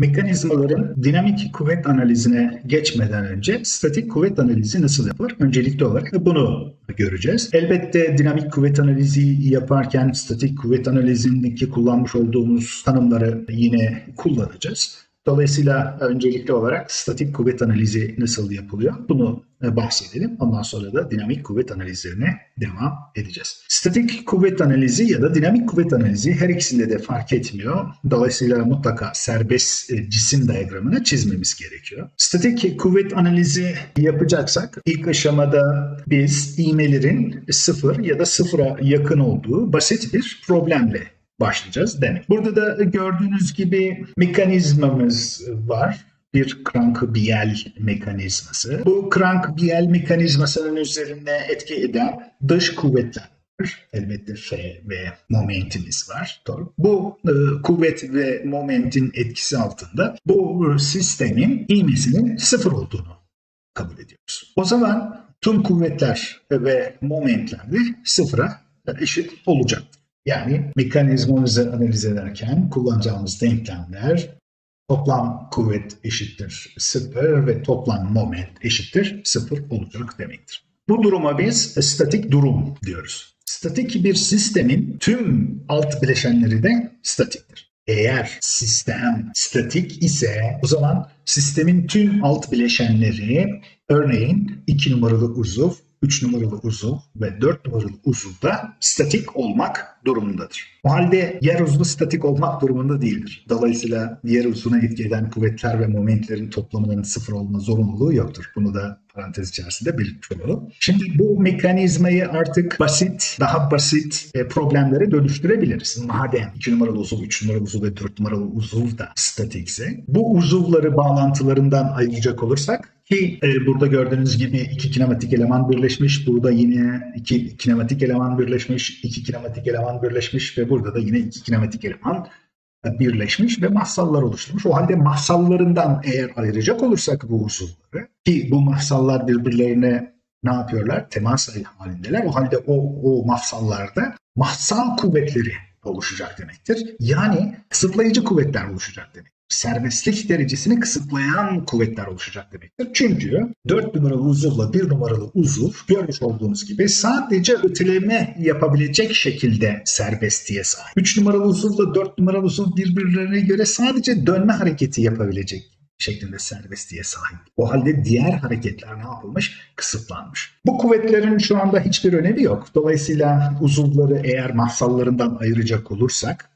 Mekanizmaların dinamik kuvvet analizine geçmeden önce statik kuvvet analizi nasıl yapılır? Öncelikli olarak bunu göreceğiz. Elbette dinamik kuvvet analizi yaparken statik kuvvet analizindeki kullanmış olduğumuz tanımları yine kullanacağız. Dolayısıyla öncelikli olarak statik kuvvet analizi nasıl yapılıyor? Bunu e, bahsedelim. Ondan sonra da dinamik kuvvet analizlerine devam edeceğiz. Statik kuvvet analizi ya da dinamik kuvvet analizi her ikisinde de fark etmiyor. Dolayısıyla mutlaka serbest e, cisim diyagramını çizmemiz gerekiyor. Statik kuvvet analizi yapacaksak ilk aşamada biz iğmelerin sıfır ya da sıfıra yakın olduğu basit bir problemle başlayacağız demek. Burada da gördüğünüz gibi mekanizmamız var bir Crank-Biel mekanizması. Bu Crank-Biel mekanizmasının üzerine etki eden dış kuvvetler Elbette F ve momentimiz var. Doğru. Bu e, kuvvet ve momentin etkisi altında bu sistemin ivmesinin sıfır olduğunu kabul ediyoruz. O zaman tüm kuvvetler ve momentler de sıfıra eşit olacaktır. Yani mekanizmamızı analiz ederken kullanacağımız denklemler toplam kuvvet eşittir sıfır ve toplam moment eşittir sıfır olacak demektir. Bu duruma biz statik durum diyoruz. Statik bir sistemin tüm alt bileşenleri de statiktir. Eğer sistem statik ise o zaman sistemin tüm alt bileşenleri örneğin 2 numaralı uzuv 3 numaralı uzuv ve 4 numaralı uzuv da statik olmak durumundadır. O halde yer uzvu statik olmak durumunda değildir. Dolayısıyla yer uzvuna etki eden kuvvetler ve momentlerin toplamının sıfır olma zorunluluğu yoktur. Bunu da parantez içerisinde belirtmiş olalım. Şimdi bu mekanizmayı artık basit, daha basit e, problemlere dönüştürebiliriz. Madem 2 numaralı uzuv, 3 numaralı uzuv ve 4 numaralı uzuv da statikse bu uzuvları bağlantılarından ayıracak olursak ki e, burada gördüğünüz gibi iki kinematik eleman birleşmiş. Burada yine iki kinematik eleman birleşmiş, iki kinematik eleman birleşmiş ve burada da yine iki kinematik eleman birleşmiş ve mahsallar oluşturmuş. O halde mahsallarından eğer ayıracak olursak bu uzuvları ki bu mahsallar birbirlerine ne yapıyorlar? Temas halindeler. O halde o, o mahsallarda mahsal kuvvetleri oluşacak demektir. Yani kısıtlayıcı kuvvetler oluşacak demek serbestlik derecesini kısıtlayan kuvvetler oluşacak demektir. Çünkü 4 numaralı uzuvla 1 numaralı uzuv görmüş olduğunuz gibi sadece öteleme yapabilecek şekilde serbestliğe sahip. 3 numaralı uzuvla 4 numaralı uzuv birbirlerine göre sadece dönme hareketi yapabilecek şeklinde serbestliğe sahip. O halde diğer hareketler ne yapılmış? Kısıtlanmış. Bu kuvvetlerin şu anda hiçbir önemi yok. Dolayısıyla uzuvları eğer mahsallarından ayıracak olursak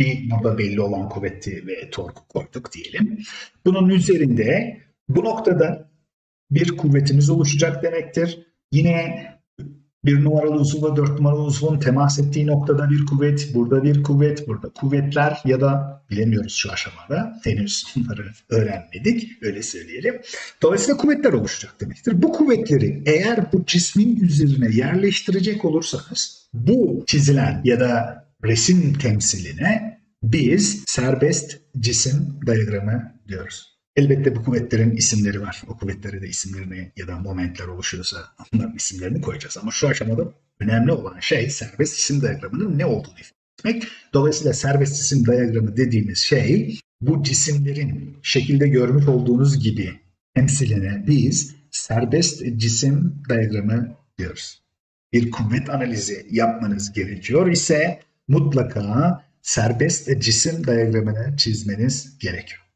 bir burada belli olan kuvveti ve torku koyduk diyelim. Bunun üzerinde bu noktada bir kuvvetimiz oluşacak demektir. Yine bir numaralı uzuvla dört numaralı uzuvun temas ettiği noktada bir kuvvet, burada bir kuvvet, burada kuvvetler ya da bilemiyoruz şu aşamada. Henüz bunları öğrenmedik, öyle söyleyelim. Dolayısıyla kuvvetler oluşacak demektir. Bu kuvvetleri eğer bu cismin üzerine yerleştirecek olursanız bu çizilen ya da resim temsiline biz serbest cisim diyagramı diyoruz. Elbette bu kuvvetlerin isimleri var. O kuvvetlere de isimlerini ya da momentler oluşuyorsa onların isimlerini koyacağız. Ama şu aşamada önemli olan şey serbest cisim diyagramının ne olduğunu ifade etmek. Dolayısıyla serbest cisim diyagramı dediğimiz şey bu cisimlerin şekilde görmüş olduğunuz gibi temsiline biz serbest cisim diyagramı diyoruz. Bir kuvvet analizi yapmanız gerekiyor ise mutlaka serbest cisim diyagramını çizmeniz gerekiyor.